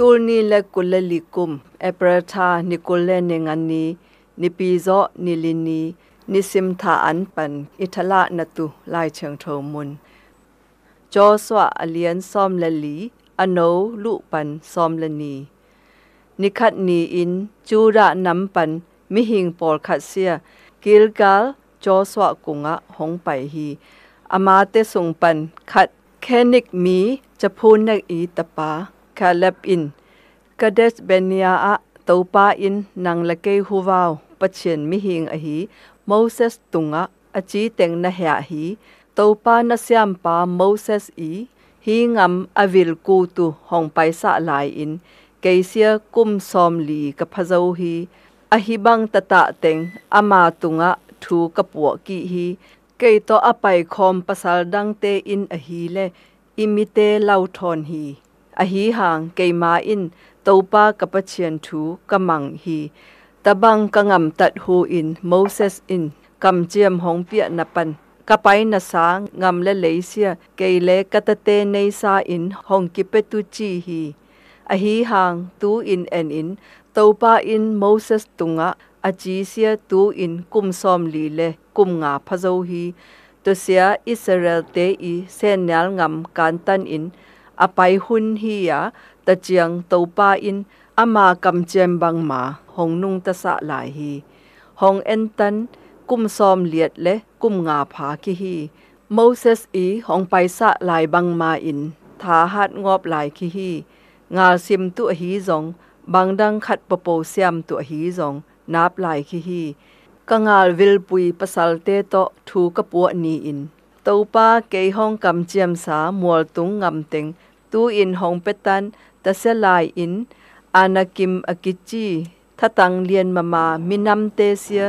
ตูนีเลกุลลิกุมเอปรธานิกุลเลนงันนีนิปีโซนิลินีนิสิมทาอันปันอิทละนตุลายเชิงโทมุนจอสวะอเลียนซอมละลีอโนลุปันซอมละนีนิคัดนีอินจูระนำปันมิหิงปอลคัดเสียกิลกาลจอสวะกุงะหงไปฮีอามาเตสุงปันขัดแคนิกมีจะพูนนักอีตปาคาเลบอินกาเดสเบเนียอะตูปา คาเลบอินกาเดสเบเนียอาตปาอินนังละเกฮูวาวปะเชียนมิหิงอหีโมเซสตุงะอจีเตงนะเฮาหีตปานะสยามปาโมเซสอีหิงอมอวิลกูตุหองไปสะลายอินเกเซียกุมซอมลีกะพะโซฮีอะฮิบังตะตะเต็งอะมาตุงะทูกะปัวกีฮีเกตออะไปคอมปะสาลดังเตอินอะฮีเลอิมิเตเลาทอนฮี องไปสะลายฮังเกยโตอไปคอมปะสัลดังเตอินอหีเตลาวทอนฮีอหีหางเกมาอินตปากะปะเชียนทูกมังฮีตะบังกะงำตัดหูอินโมเสสอินกำเจียมหงเปียนปันกะไปนะสางำและเลเซียเกยเลกะตะเตในซาอินหงกิเปตุจีฮีอหีหางตูอินเอ็นอินตปาอินโมเสสตุงะอจีเซียตูอินกุมซอมลีเลกุมงาพะโซฮีตัวเสียอิสราเอลเตอีเซนเนลงำการตันอิน อไปหุนเฮียตะเจียงตูปาอินอามากำเจมบังมาหงนุงตะสะหลายฮีหงเอ็นตันกุมซอมเลียดและกุมงาผาคิฮีโมเสสอีหงไปสะหลายบังมาอินทาหัดงอบหลายคิฮีงาซิมตุฮีซองบางดังขัดปโปเซียมตุฮีซองนับหลายคิฮีกังาลวิลปุยปสัลเตโตทูกะปัวนีอิน ตูป้าเกยห้องกําเจียมสามวลตุงงําเต็งตูอินหองเปตันตะเสลายอินอานากิมอกิจีทะตังเรียนมามามินําเตเซีย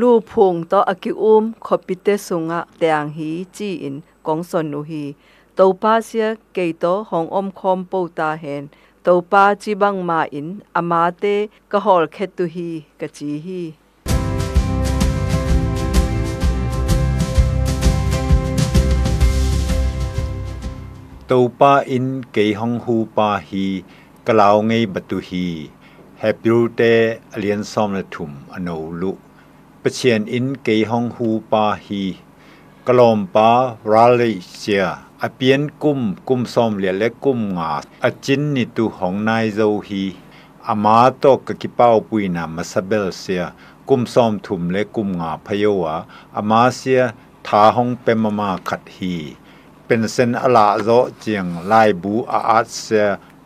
ลูพงต่ออกิอุมขอปิเตสุงะแต่างหีจีอินกองสนุหีตูป้าเสียเกยโตหองอมคอมปูตาเห็นตูป้าจีบังมาอินอมาเตกะหอลเขตุหีกะจีหี tàu pa in keihong hu pa hi kalau ngei batu hi happy te alien som na thum ano lu pachien in keihong hu pa hi kalom pa rally sia apien kum kum som le le kum nga achin ni tu hong nai zo hi ama to ka ki pau pui na masabel sia kum som thum le kum nga phayowa ama sia tha hong pe mama khat hi เป็นเซนอลาโซเจียงลายบูอาอาเซ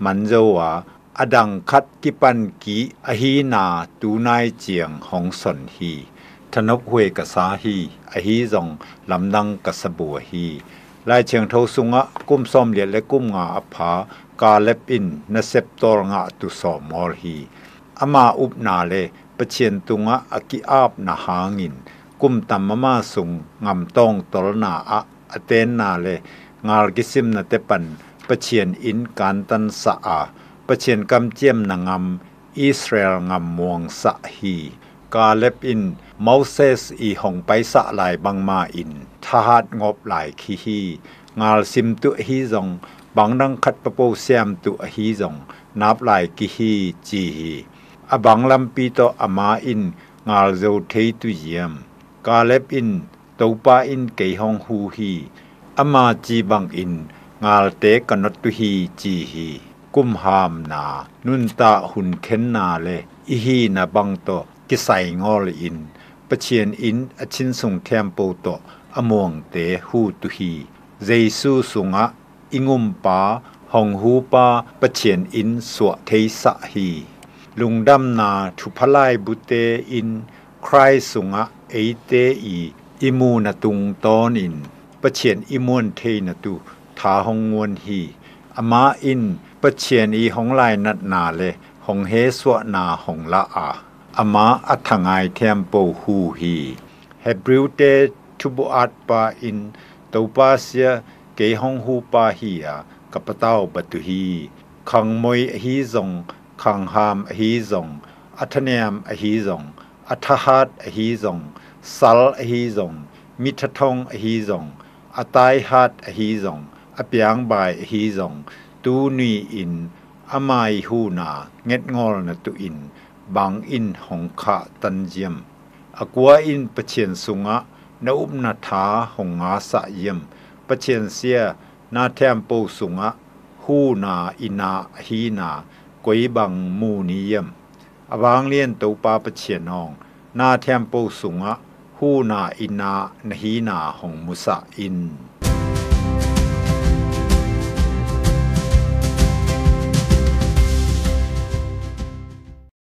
มันโจวาอดังคัดกิปันกีอหีนาตูนายเจียงหองสนฮีทนบหวยกษาฮีอหีซองลำดังกษบัวฮีลายเชียงเทาสุงะกุ้มซอมเลียและกุ้มงาอภากาเล็บอินนเซปตอรงะตุสอมอลฮีอามาอุบนาเลปเชียนตุงะอกิอาบนาหางิน กุ้มตัมมามาสุงงำตองตรนาอะ อเตนนาเลงาลกิซิมนาเตปันปะเชียนอินการตันสะอาปะเชียนกำเจียมนางำอิสราเอลงำมวงสะฮีกาเลบอินมอเสสอีหงไปสะลายบังมาอินทหารงบหลายคีฮีงาลซิมตุฮีซงบังดังขัดปะโปเซียมตุฮีซงนับหลายกิฮีจีฮีอบังลำปีโตอามาอินงาลโซเทตุเยียมกาเลบอิน ตูปาอินเกยฮองฮูฮีอามาจีบังอินงาลเตกันนตุฮีจีฮีกุมหามนานุนตาหุนเข็นนาเลอีฮีนาบังโตกิไซงอลอินปะเชียนอินอชินสุงเทมโปโตอมวงเตฮูตุฮีเจซูสุงะอิงุมปาหองฮูปาปะเชียนอินสวเทสะฮีลุงดำนาทุพลายบุเตอินใครสุงะเอเตอี อิมูนตุงตอนินปะเชียนอิมวนเทนตุทาหงงวนฮีอามาอินปะเชียนอีหงลายนัดนาเลหงเฮสวนาหงละอาอามาอัทงายเทมโปฮูฮีเฮบริวเตทุบอัตปาอินตูปาเซียเกหงฮูปาฮีอากับปะเต้าปะตุฮีคังมวยฮีซงคังหามฮีซงอัทเนียมฮีซง ဆလအဟီဇုံမိထထုံအဟီဇုံအတိုင်ဟတ်အဟီဇုံအပြန်းဘိုင်အဟီဇုံတူနီအင်အမိုင်ဟူနာငက်ငေါလနတူအင်บังอินหงขะตันเยียมอกัวอินปะเชียนสุงะนอุปนาทาหงอาสะเยียมปะเชียนเสียนาแทมปูสุงะหูนาอินาฮีนากวยบังมูนิเยียมอบางเลียนตูปาปะเชียนอง นาแทมปูสุงะ ฮูนาอินา นหีนาหงมุสะอิน